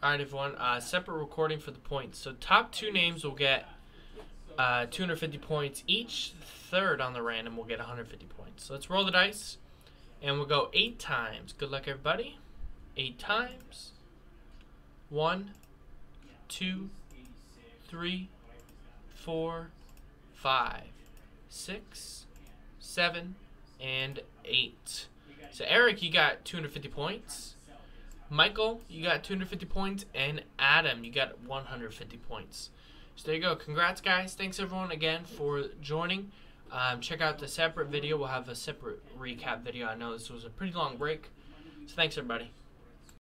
All right, everyone. Uh, separate recording for the points. So top two names will get uh, 250 points each. Third on the random will get 150 points. So let's roll the dice, and we'll go eight times. Good luck, everybody. Eight times. One, two, three, four, five, six, seven, and eight. So Eric, you got 250 points. Michael, you got 250 points, and Adam, you got 150 points. So there you go. Congrats, guys. Thanks everyone again for joining. Um, check out the separate video. We'll have a separate recap video. I know this was a pretty long break. So thanks everybody.